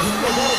Vamos!